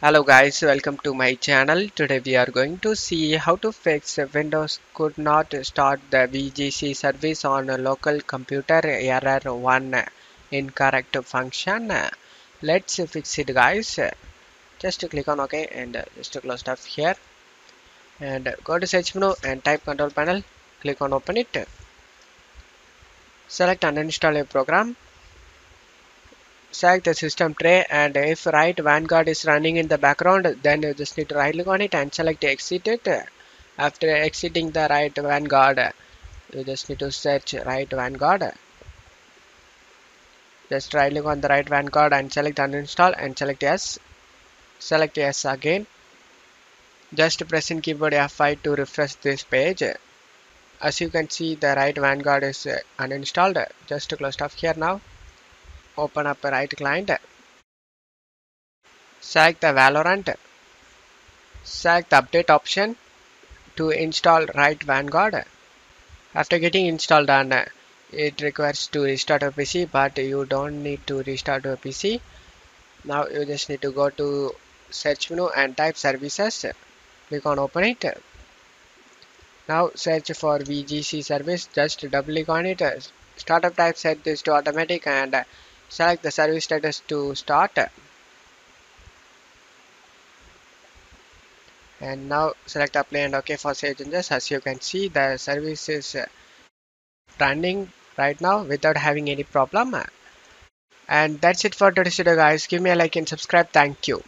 Hello guys, welcome to my channel. Today we are going to see how to fix Windows could not start the VGC service on a local computer error 1 incorrect function. Let's fix it guys. Just click on OK and just close stuff here and go to search menu and type control panel. Click on open it. Select uninstall a program select the system tray and if Riot Vanguard is running in the background then you just need to right click on it and select exit it. After exiting the Riot Vanguard you just need to search Riot Vanguard. Just right click on the Riot Vanguard and select uninstall and select yes. Select yes again. Just press in keyboard F5 to refresh this page. As you can see the Riot Vanguard is uh, uninstalled. Just close stuff here now open up a Riot Client. Select the Valorant. Select the update option to install Riot Vanguard. After getting installed done it requires to restart a PC but you don't need to restart a PC now you just need to go to search menu and type services. Click on open it. Now search for VGC service. Just double click on it. Startup type set this to automatic and select the service status to start. And now select apply and ok for save changes. As you can see the service is running right now without having any problem. And that's it for today's video guys. Give me a like and subscribe. Thank you